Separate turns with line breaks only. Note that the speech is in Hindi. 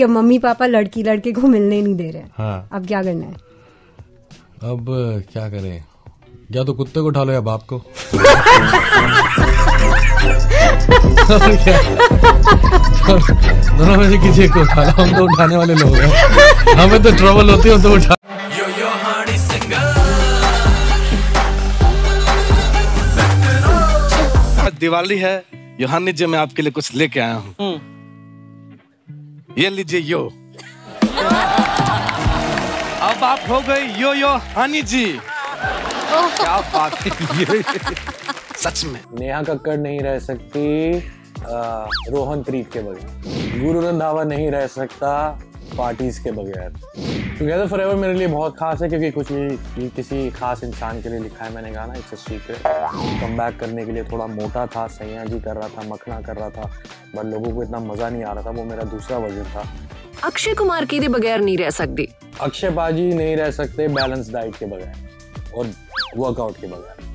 कि अब मम्मी पापा लड़की लड़के को मिलने नहीं दे रहे हैं।
हाँ।
अब क्या करना है?
अब क्या करें? या तो कुत्ते को उठा लो या बाप को। दोनों में से किसी को उठा लो हम तो उठाने वाले लोग हैं। हमें तो ट्रबल होती है तो उठा
दिवाली है योहानी जी मैं आपके लिए कुछ लेके आया हूँ। ये लीजिए यो। अब आप हो गए यो यो हनी जी। क्या बात है सच में।
नेहा कक्कड़ नहीं रह सकती रोहन प्रीत के बगैर। गुरु रंधावा नहीं रह सकता, पार्टीज़ के बगैर। टुगेदर फॉर एवर मेरे लिए बहुत खास है क्योंकि कुछ भी किसी खास इंसान के लिए लिखा है मैंने गाना it's a secret come back करने के लिए थोड़ा मोटा था सैया जी कर रहा था मखना कर रहा था बट लोगों को इतना मज़ा नहीं आ रहा था वो मेरा दूसरा वज़न था।
अक्षय कुमार के बगैर नहीं रह सकती।
अक्षय बाजी नहीं रह सकते बैलेंस डाइट के बगैर और वर्कआउट के बगैर।